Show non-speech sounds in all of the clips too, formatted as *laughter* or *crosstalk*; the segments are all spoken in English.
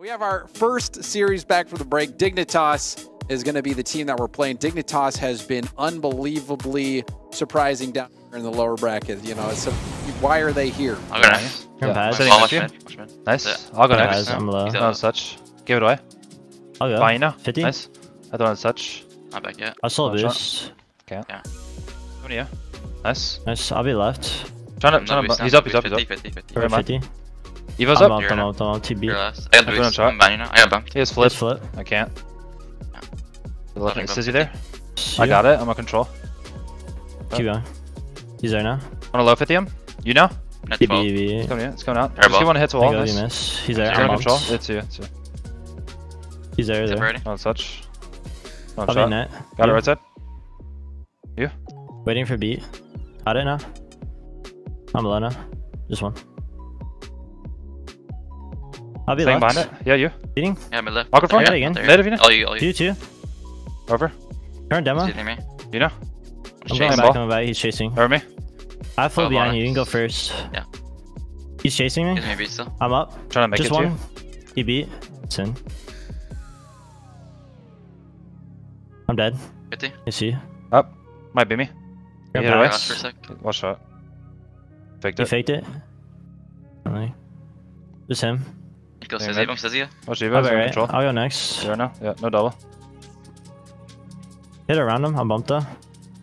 We have our first series back from the break. Dignitas is going to be the team that we're playing. Dignitas has been unbelievably surprising down here in the lower bracket. You know, so why are they here? I'll go next. Turn bad. Sitting Watch next to you. mid, watch mid. Nice. I'll go Yeah, next. I'm low. He's No out. such. Give it away. I'll go. Fine 50. Nice. I don't have such. Not back yet. I'll still One shot. boost. Coming to you. Nice. Nice. I'll be left. Trying to, I'm trying not to, he's up, he's up, he's up. 50, 50, 50. Never Or mind. 50. Evo's I'm up. up, You're I'm not. up, I'm up. TB. You're last. I got I'm the boost. I'm banning now. I got bumped. He has Flip, flip. flip. I can't. Yeah. The left Nothing is but Sizzy there. See I got it. I'm on control. Keep going. He's there now. Want to low 50 him? You know? Net TB. It's coming in. It's coming out. Airball. Just get one hit to I wall. Nice. miss. He's there. Zero Zero I'm control. out. It's you. It's you. He's there. Zip there. already. No such. No I'll be net. Got it right side. You? Waiting for beat. Got it now. I'm low now. Just one. I'll be Staying left. behind it. Yeah, you. Beating. Yeah, mid left. I'll confirm. Yeah, again. There. Native, you know? All you, all you. You too. Over. Turn demo. Is I'm he near me? You know? Chase. going Chasing back. ball. I'm back. He's chasing. Over me. I have full Oh, behind you. You can go first. Yeah. He's chasing me. Gives me beat still. I'm up. Trying to make Just it to one. He beat. It's in. I'm dead. 50. You see? you. Up. Might be me. Grab Yeah, back. right. Last for a sec. One shot. Faked You it. faked it. Really? Just him. Go Staying Stazzy, I'll, right. I'll go next. You're now? Yeah, no double. Hit around him, I'm bumped though.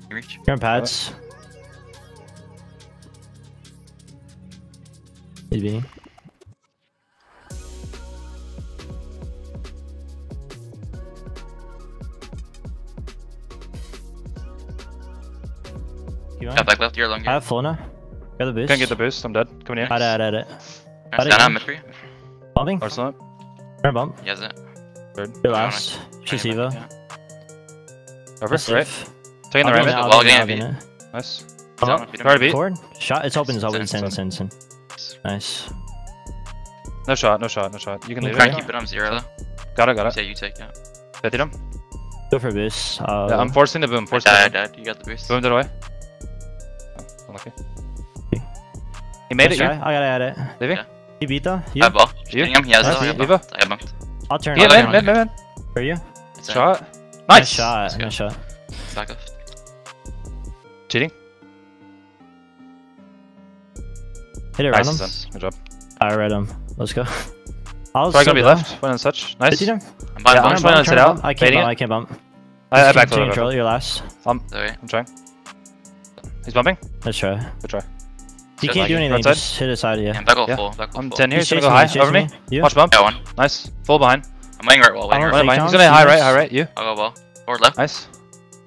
You reach. You're on pads. He's beating. You yeah, back left, you're. Here. I have full now. Got the boost. Can't get the boost, I'm dead. Come in here. I'd add, add it. Right, down 3. Bombing? Or slap? Or bomb? He has it. Third. Your last. She's Eva. Yeah. Over, right? Taking the rabbit, while getting a beat. Nice. Uh -huh. Guard beat. Forward. Shot, it's open, it's open. Send, send, send. Nice. No shot, no shot, no shot. You can leave it. Cranky, but I'm zero though. Got it, got it. Say you take it. 50 him. Go for boost. Uh, yeah, I'm forcing the boom. Forcing I died, I died. You got the boost. Boom it away. Oh, unlucky. He made Let's it. Try. I gotta add it. Leaving? Yeah. He beat though. I You? have ball. You? Shooting him. He has Nice. it. I got Evo? bumped. I got bumped. I'll turn Yeah, it. Yeah, mid, mid, mid, mid. For you. It's. Shot. Nice Nice. shot. Let's go. Nice shot. Back left. Cheating. Hit it around Nice. him. son. Good job. I read him. Let's go. *laughs* I was Probably gonna be so left. One and such. Nice. Did you know? I'm buying Yeah, ball. I'm trying to sit out. I can't bump. I can't bump. I, I Just back keep control. back Your last. I'm, I'm trying. He's bumping. Let's try. Good try. He Just can't like do anything. Right? Just hit his side. Yeah. Yeah, back Yeah. full. Back all I'm full. 10 here. He's He's gonna go high. Over chasing me. Watch bump. Yeah, one. Nice. Full behind. I'm waiting right wall. Waiting I'm right wall. He's gonna high right. High right. You. I'll go ball. Forward left. Nice.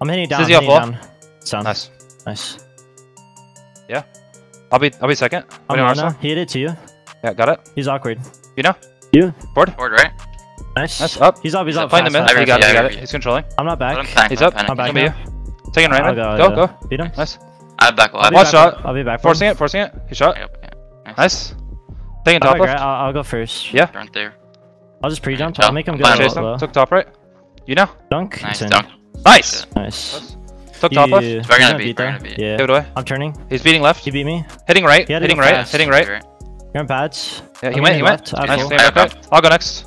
I'm hitting down. Sizzy I'm off hitting wall. down. It's down. Nice. Nice. I'll be. I'll be second. I'm Waiting on on now. He hit it to you. Yeah, got it. He's awkward. You know. You. Board. Forward right. Nice. Nice. Up. He's up. He's up. Find the mid. fast, You got it. Yeah, got it. He's controlling. I'm not back. Let him. He's up. him panic. I'm back Come Taking right I'll mid. go, I'll Go. go. Go. Beat him. Nice. I have back wall. I I'll be back shot. for- I'll be back. Forcing it. Forcing it. He shot. back. Okay. Nice. Nice. Taking I'll, top be left. I'll, I'll go first. Yeah. Aren't there? I'll just pre-jump. I'll make him go I'm Chase him. Took top right. You know. Dunk. Nice dunk. Nice. Nice. Took top left. We're gonna beat, we're gonna beat. Yeah. Give it away. I'm turning. He's beating left. He beat me. Hitting right. He Hitting right. Hitting right. You're in pads. Yeah, he went. He went. I Nice. have Stay full. I'll go next.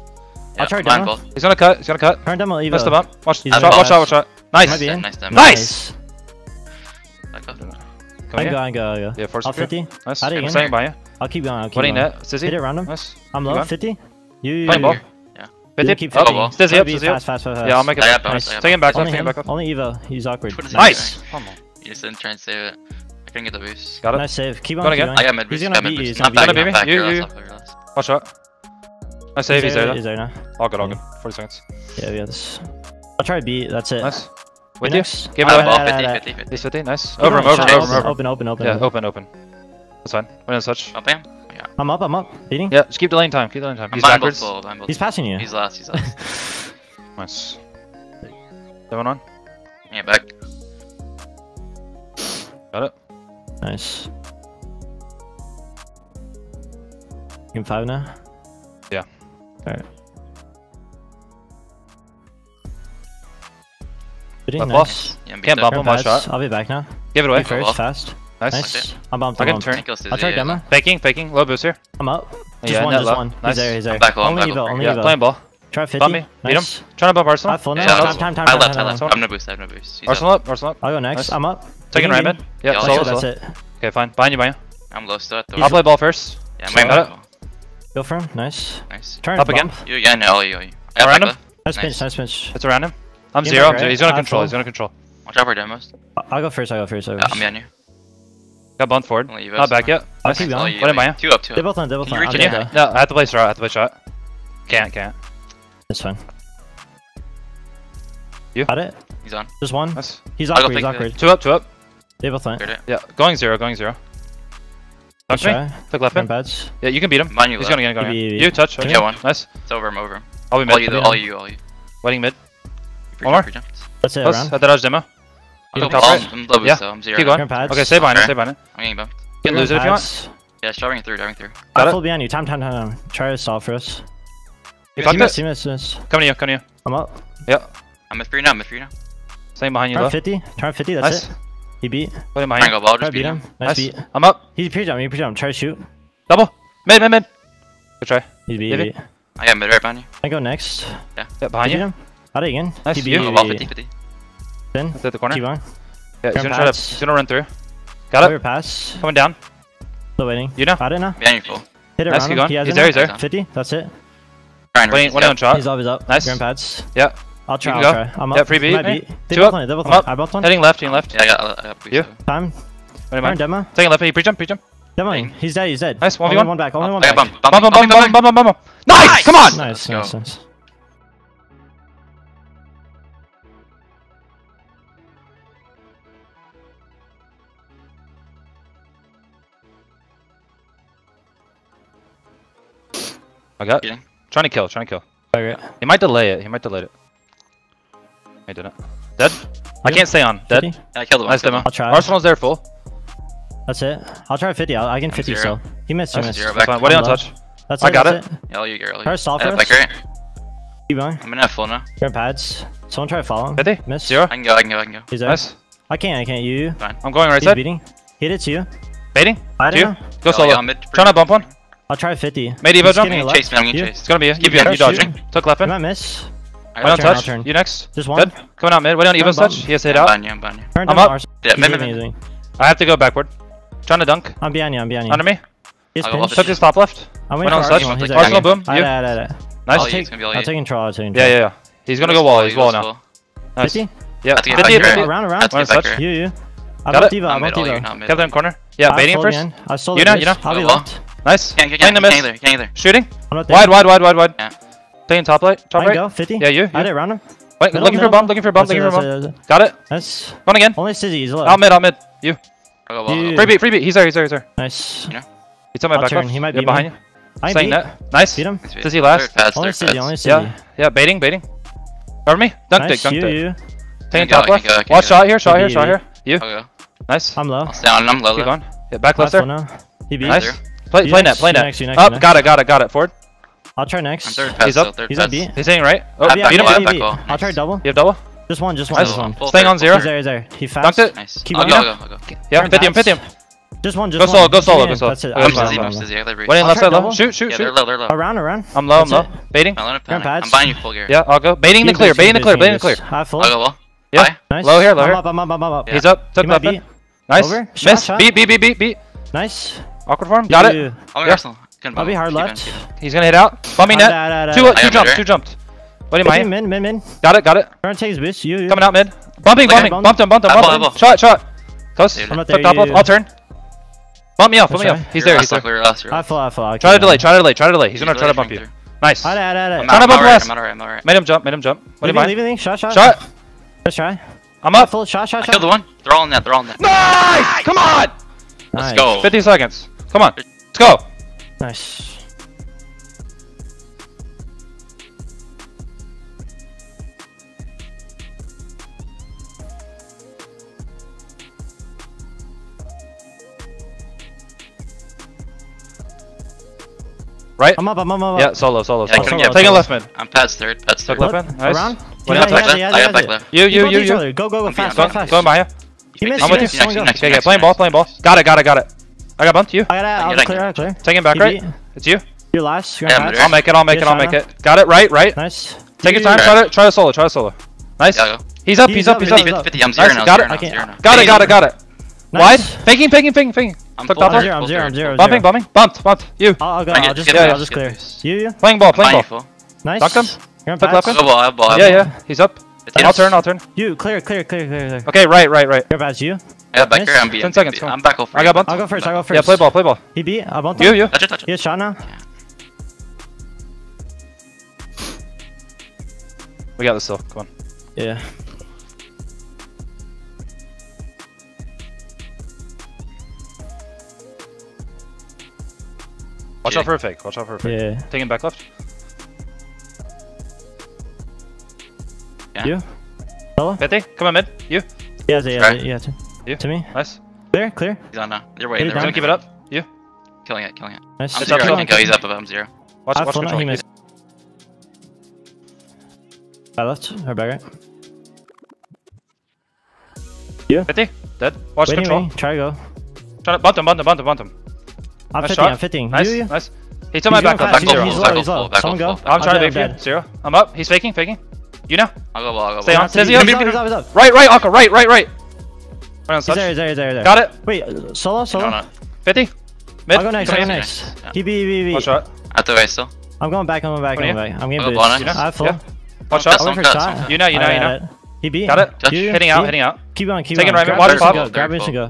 Yeah, try blind demo. ball. He's gonna cut. He's gonna cut. Turn demo Evo. Missed the bump. Watch. He's Shot. Watch out. Watch out. Might Nice. be. Nice. Nice. Back left. Come I go, here. I go, I go. Yeah, force I'll 50. Nice. How'd he I'm staying by you. I'll keep going, I'll keep Winning going. net. Sissy. Hit it around him. Nice. I'm low, 50. You, Playing ball. Yeah. You 50. keep Oh, 50. ball. Stizzy Try up. to Stizzy up. Fast, fast, fast, fast. Yeah, I'll make it. I got Nice. bounced. I got Take him back Only. Take him him. back left. Only Evo. He's awkward. What is he Nice. Come on. You just didn't try and save it. I couldn't get the boost. Got it. Nice save. Keep on, Going keep again. I got mid He's boost. gonna beat you, he's Not gonna beat you. You- You're you- last, you're last. Watch out. Nice save. He's there, there. He's there now. All good. All good. 40 seconds. Yeah, we got this. I'll try to beat. That's it. Nice. You With you. next? Give I it have away. ball. Alright, 50, alright, 50, 50. He's 50. Nice. Keep Over him. going, Over him. Over him. Over him. Open, open, open. Yeah. Open. Open. That's fine. Win and such. Up him? Yeah. I'm up, I'm up. Beating. Yeah. Just keep delaying time. Keep delaying time. I'm He's backwards. full. Blind both He's passing you. He's last. He's last. *laughs* Nice. Seven on. Yeah, back. Got it. Nice. Game five now? Yeah. Alright. Pretty nice. Yeah, Can't bump him, one shot. I'll be back now. Give it away. First, off. fast. Nice. nice. I bumped. I can turn. I'll try demo. Faking, faking. Low boost here. I'm up. Just yeah, one, just low. one. Nice. He's there, he's there. I'm back low, only back evil, only yeah, evil. playing ball. Try 50. Bump me. Nice. Beat him. Trying to bump Arsenal. I full now. Yeah, time, time, time, I left, I left. I'm no boost, I have no boost. Arsenal up, Arsenal up. I'll go next. I'm up. Taking right mid. Yeah, solo, That's it. Okay, fine. Behind you, behind you. I'm low still at the I'll play ball first. Yeah, I'm. Go for him. Nice. Nice. Turn up again. Yeah, no, you. Around him. Nice pinch, nice pinch. It's around him. I'm zero, I'm zero. He's gonna control, he's gonna control. Watch out for demos. I'll go first, I'll go first, I'll yeah, I'm on you. Got bunt forward. Not back yet. I keep going. What am I? Two up, two up. They're both on, they're both on. No, I have to play shot, I have to play shot. Can't, can't. It's fine. You? Got it? He's on. Just one? Nice. He's awkward, he's awkward. Two up, two up. They both on. Yeah, going zero, going zero. Touch me. Took left hand. Badge. Yeah, you can beat him. Mine you He's left. gonna get going. You touch. Okay, one. Nice. It's over, I'm over. I'll be mid. All you, all you, all you. Waiting mid. One more. Let's hit Plus, around. I dodged demo. I'm top yeah. so I'm zero. Keep going. Okay, stay behind it, stay behind it. I'm getting bumped. You can lose it if you want. Yeah, driving through, driving through. Got I'll it. behind you. Time, time, time, time. Try to solve for us. You fucked it? Miss, miss. Come to you, come to you. I'm up. Yep. I'm at three now, I'm at three now. Same behind you, Turn low. 50, turn 50, that's nice. it. He beat. Put him behind Triangle, I'll just beat him. him. Nice, nice beat. I'm up. He's pre-jump, he pre-jump. Try to shoot. Double. Mid, mid, mid. Good try. He's beat, he beat. I got mid right behind you. I go next. Yeah. yeah behind you. Out again. Nice. TB, you have 50, 50. Then. At the corner. Keep on. Yeah, he's gonna, try to, he's gonna run through. Got Over it. Pass. Coming down. Still waiting. You know. Got it now. Behind you, Hit it nice, keep going. He he's there, he's there. 50, that's it. Ryan, 20, 20 on shot. He's up, he's up. Nice. Grand pads. Yeah. I'll try, I'll go. try. I'm up. Yeah, free beat. Two up. One, up. up. I bumped one. Heading left, heading left. Yeah, I got, I got. You? Time. Iron demo. Taking left, he pre-jump, pre-jump. Demoing. He's dead, he's dead. Nice, 1v1. One back, only oh, one back. Bump, bump, bump, bump, bump, bump, bump. Nice! Come on! Nice, nice, nice. I got. Yeah. Trying to kill. Trying to kill. Alright. He might delay it. He might delay it. He didn't. Dead. Yep. I can't stay on. Dead. 50? I killed him. Nice demo. I'll try. Arsenal's there full. That's it. I'll try 50. I'll, i can 50 still. He missed. He missed. Zero. That's fine. What do you on touch? That's it. I got that's it. it. Yeah, you girl. Try to stall for us. Back I'm gonna have full now. Grab pads. Someone try to follow him. Did they? Miss. Zero. I can go. I can go. I can go. He's there. Nice. I can't. I can't. You. Fine. I'm going right He's side. Beating. Hit it to you. Baiting? I don't you? know. Go oh, solo. Yeah, Trying to bump one. I'll try 50. Mate, Evo jump. I'm chase, man. I'm gonna chase. It's gonna be you. Keep you, you dodging. Eh? Took left in. I miss. I don't touch. Turn. You next. Just one. Dead. Coming out mid. Wait on Evo's touch? He has hit out. I'm, behind you, I'm, I'm up. Yeah, amazing. I have to go backward. Trying to dunk. I'm behind you. I'm behind you. Under me. He's pinched. Touch his top left. I'm waiting for touch. Arsenal boom. You. Nice. I'm taking control. I'll take Yeah, yeah, yeah. He's gonna go wall. He's wall now. Nice. 50? Yeah. 50, 50. Around, around. One touch. You, you. I'm up Diva. I'm up Diva. Captain corner. Yeah, baiting first. You know, you know. I'll be left. Nice. Can't, can't, Playing the miss. Can't either, can't either. Shooting. Wide, wide, wide, wide, wide. Yeah. Playing top light, top right. go, 50. Yeah, you. you. I did round him. Wait, middle, looking middle, for a bomb, looking for a bomb, looking for a bomb. Got it. Nice. Run again. Only Sizzy, he's low. I'll mid, I'll mid. You. I'll. Free beat, free beat. He's there, he's there, he's there. Nice. You? He's on my back He might be behind me. you. Saying net. Nice. Beat him. Does he last? Pads, only Sizzy, only Sizzy. Yeah, yeah, baiting, baiting. Cover me. Dunk nice, dunk you, dick. Taking top left. Watch shot here, shot here, shot here. You. Nice. I'm low. I'm low. Keep going. Yeah, back left there. Nice. Play, DX, play net, play net. Up, oh, got it, got it, got it. Forward. I'll try next. I'm third He's up. Third he's pass. B. He's saying right. Oh, yeah, beat him. I'll try double. You have double. Just one, just one, nice. just one. Full Staying third. on zero. He's there, he's there. He fast. Dunked it. Nice. Keep I'll go, I'll go, I'll go. Yeah, pit him, pit him. Just one, just go one. Go solo, go solo, go solo. I'm busy, I'm busy. Wait, left side low. Shoot, shoot, shoot. They're low, they're low. Around, around. I'm low, I'm low. Baiting. I'm buying you full gear. Yeah, I'll go. Baiting the clear, baiting the clear, baiting the clear. I'll go low. Yeah. Nice. Low here, low here. I'm up, I'm up, He's up. Took that. Nice. Miss. Beat, beat, beat, beat, beat. Nice. Awkward farm. Got it. I'm yeah. Arsenal. I'll be hard left. He's gonna hit out. Bummy net. Out, two, two jumped. Two jumped. What am I? Min, min, min. Got it. Got it. Turn takes. You. Coming out mid. Bumping, bumping. Bumped him. Bumped him. Bumped him. Shot. Shot. Close. I'm not there. I'll turn. Bump me off, bump me off. He's there, he's there. I fall. I fall. Try to delay, try to delay, try to delay. He's gonna try to bump you. Nice. Try to bump last. Made him jump, made him jump. What do you mind? Shot, shot. Shot. Let's try. I'm up. Full shot, shot, shot. Kill the one. They're all in that, they're all in that. Nice! Come on! Let's go. 50 seconds. Come on. Let's go. Nice. Right? I'm up, I'm up, I'm up. Yeah, solo, solo, Yeah, I solo. couldn't Taking solo. left mid. I'm past third, past Took third. left mid. Nice. Around? What He else? has back left. I got back left. You, you, you, you. Go, go, go, fast, behind. fast, Going, by you. He missed, I'm he with missed. you. Someone Next, Okay, okay, playing ball, playing ball. Got it, got it, got it. I got bumped you. I got it, Thank I'll clear, thank I'll clear. Taking back, He right? It's you. You're last. You're Yeah, I'm patch. there. I'll make it, I'll make it, I'll make it. Got it, right, right. Nice. Take your time, try to try to solo, try to solo. Nice. He's up, He's he's up, up, he's he's up. 50, up. 50, I'm zero Nice, now, got zero it. now, I can't- zero now. Got it, got it, got it. Wide. Nice. Faking, faking, faking, faking. I'm Took top I'm zero, I'm full I'm zero. full Bumping, bumping. Bumped, bumped. You. I'll, I'll go. I get- I'll just clear. I'll just clear. You, you. Playing ball, playing ball. Nice. Knocked him. You're on Took left him. Yeah, yeah. He's up. I'll turn, I'll turn. You, clear, clear, clear, clear, clear. Okay, right, right, right. You're patch. You. Yeah, back here, I'm beat. 10 I'm seconds, I'm back over. I got bumped. I'll go first. I'll go first. Yeah, play ball, play ball. He beat. I bumped You, him. you. Touch it, touch it. He has shot now. We got this still. Come on. Yeah. Watch Yeah. out for a fake. Watch out for a fake. Yeah. Taking back left. Yeah. You. Hello. 50. Come on, mid. You. Yeah, yeah, yeah, Right. yeah. To, You. to me. Nice. Clear, clear. He's on uh, now. They're waiting. it They're. Gonna waiting. keep it up. You. Killing it, killing it. Nice. I'm zero. up I to can go. He's up above. I'm zero. Watch, watch control. he missed. By left or back right? 50. Dead. Watch Waiting, control. waiting. Try to go. Try to bunt him, bunt him, bunt him, bunt him. I'm Nice 50, shot. I'm 50. Nice, You, you. nice. He took my He's back going up. zero. He's Back low, he's low. back Someone go. off, I'm trying to dead, bait you. Zero. I'm up. He's faking, faking. You know. I'll go ball, I'll go Stay on. Says he He's up. he's he's. Right, right, Aqua. Right, right, right. Right on He's there, he's there, he's there, he's there. Got it. Wait, uh, solo, solo. No, no. 50. Mid. I'll go next, I'll go next. nice. Yeah. He beat, he beat, Watch beat. out. Out the way still. I'm going back, I'm going back, I'm going back. I'm getting I'll go boost. You know? I have full. Yeah. Watch Cut out. I went for some, shot. You know, you know, you know. Alright, He beat. Got it. Touch. You, you. Hitting out, You. hitting out. Keep on, keep Taking on. right Grab mid. Watch pop. Grab Third boost and go.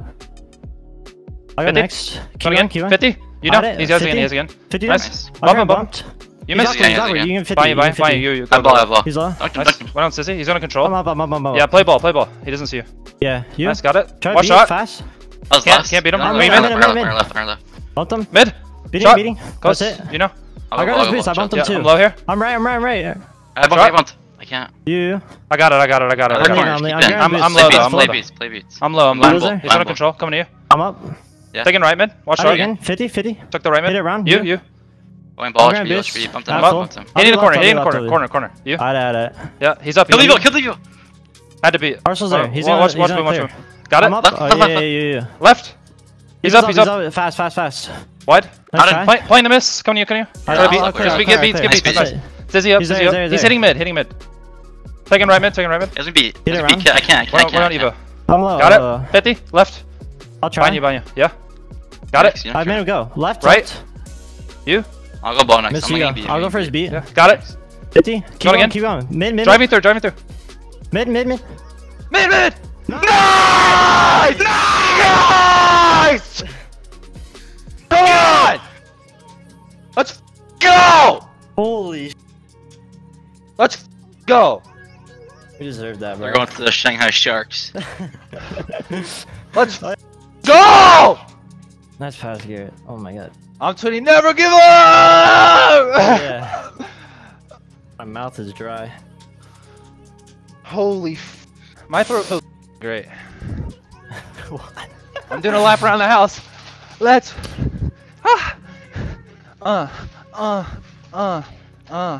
I'll go 50. next. Keep on, keep on. 50. You know. He's guys again. He's again. 50 Nice. nice. Bump him, bumped. You missed. awkward, Yeah, he's yeah, awkward. yeah. You can 50. Fine, you fine, fine. You, you go. Eyeball, go. eyeball. He's low. Dunk him, Nice. dunk him. One on Sissy. He's gonna control. I'm up, I'm up, I'm up. Yeah, play ball, play ball. He doesn't see you. Yeah, you. Nice, got it. Try Watch beat shot. fast. I was Can't- last. can't beat him. No, I'm no, waiting, no, minute, no, minute, no, minute. left, left, left. Bumped him. Mid. Beating, Shot. beating. Close. That's it. You know. I'll I go got ball, his boost. I bumped him too. I'm low here. I'm right, I'm right, I'm right. I have Shot. I bumped. I can't. You. I got it. I got it. I got it. I Other I'm got it. leaning, corner, I'm keep. I'm I'm- grabbing I'm low, Play though, beats, I'm play low. beats, play beats. I'm low. I'm low. He's under control. Coming to you. I'm up. Yeah. Taking right mid. Watch Try shot. again. 50, 50. Took the right mid. Hit it round, You, you. You. Going ball, I'm HP, grabbing Bumped him, I'm bumped him, bumped him. I'll Hit in the corner. left, Hit in the I'll corner. Corner. Corner. You. Alright, alright. Yeah. He's up. Kill he's Levo, up. kill Levo. Had to be. Arsenal's there. He's Watch, gonna, watch, watch me, watch clear. me. Got it. Left, Oh, left, yeah, left, yeah, yeah, yeah. Left. He's up. He's up. Fast, fast, fast. Wide. Nice Out try. in- playing the miss. Come to you. Come to you. Alright, to beat. I'll clear, Just I'll clear, Get beats. Get clear. beats. Nice. Nice. Dizzy up. He's there, Dizzy he's up. there, he's He's hitting mid. Hitting mid. Taking right mid. Taking right mid. He doesn't beat. Hit it Doesn't beat. around. I can't, I We're can't, on, we're on Evo. I'm low. Got uh, it. 50. Left. I'll try. Behind you. Behind you. Yeah. Got it. Next, you know, I made him go. Left, Right. You. I'll go ball next. Miss I'm you gonna go. beat I'll go you. for his beat. Yeah. Got it. 50. Keep Go again. keep on. Mid, mid, Drive me through. Drive me through. mid, mid, mid. Mid. Mid. Nice. Nice. Come on. Let's go. Holy sh- Let's go. We deserve that, bro. We're going to the Shanghai Sharks. *laughs* Let's go. That's pass Garrett. Oh my god. I'm 20. Never give up! yeah. *laughs* My mouth is dry. Holy My throat feels great. *laughs* I'm doing a lap around the house. Let's. Ah! Uh, uh, uh, uh,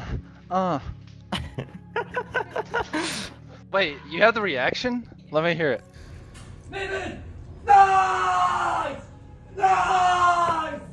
uh. uh. *laughs* Wait, you have the reaction? Let me hear it. Nathan! Nice! No!